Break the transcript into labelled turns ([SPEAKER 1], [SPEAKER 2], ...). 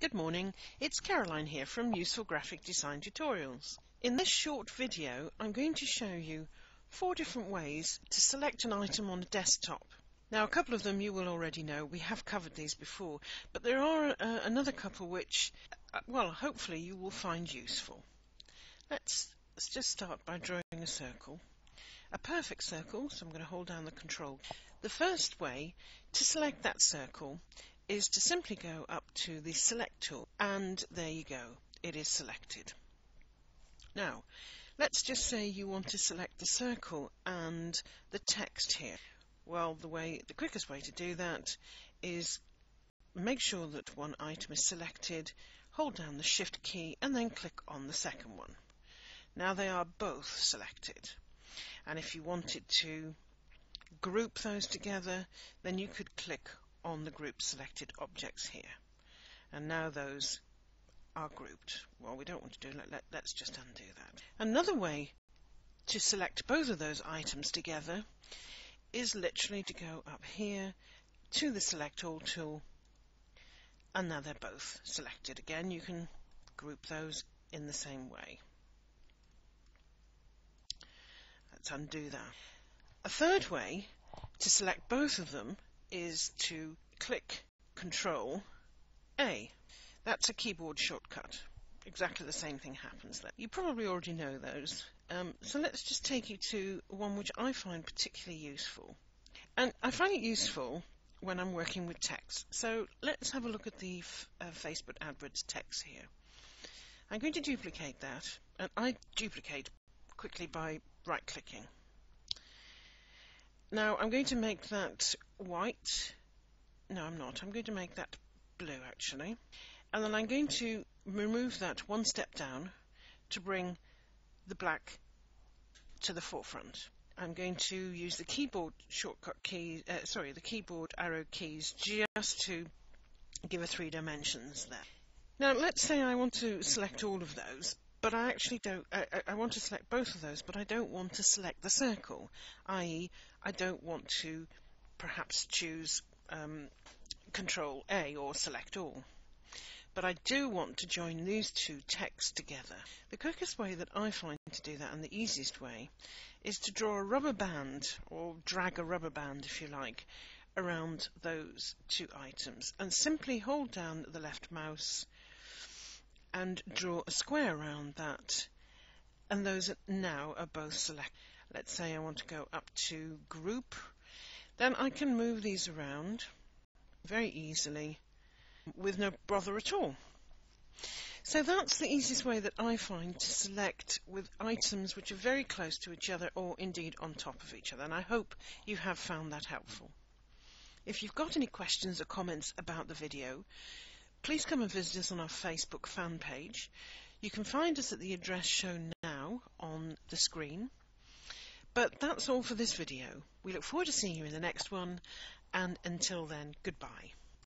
[SPEAKER 1] Good morning, it's Caroline here from Useful Graphic Design Tutorials. In this short video I'm going to show you four different ways to select an item on a desktop. Now a couple of them you will already know, we have covered these before, but there are uh, another couple which, uh, well hopefully you will find useful. Let's, let's just start by drawing a circle. A perfect circle, so I'm going to hold down the control. The first way to select that circle is to simply go up to the select tool and there you go it is selected. Now let's just say you want to select the circle and the text here. Well the way the quickest way to do that is make sure that one item is selected hold down the shift key and then click on the second one. Now they are both selected. And if you wanted to group those together then you could click on the group selected objects here. And now those are grouped. Well, we don't want to do that. Let, let's just undo that. Another way to select both of those items together is literally to go up here to the select all tool and now they're both selected again you can group those in the same way let's undo that a third way to select both of them is to click Control A. That's a keyboard shortcut. Exactly the same thing happens there. You probably already know those. Um, so let's just take you to one which I find particularly useful. And I find it useful when I'm working with text. So let's have a look at the uh, Facebook AdWords text here. I'm going to duplicate that, and I duplicate quickly by right clicking. Now I'm going to make that white. No, I'm not. I'm going to make that blue actually. And then I'm going to remove that one step down to bring the black to the forefront. I'm going to use the keyboard shortcut key, uh, sorry, the keyboard arrow keys just to give a three dimensions there. Now let's say I want to select all of those, but I actually don't, I, I, want to select both of those, but I don't want to select the circle, i.e. I don't want to perhaps choose um, Control A or select all. But I do want to join these two texts together. The quickest way that I find to do that and the easiest way is to draw a rubber band or drag a rubber band if you like around those two items and simply hold down the left mouse and draw a square around that and those now are both selected. Let's say I want to go up to group then I can move these around very easily with no bother at all. So that's the easiest way that I find to select with items which are very close to each other or indeed on top of each other and I hope you have found that helpful. If you've got any questions or comments about the video please come and visit us on our Facebook fan page. You can find us at the address shown now on the screen. But that's all for this video. We look forward to seeing you in the next one, and until then, goodbye.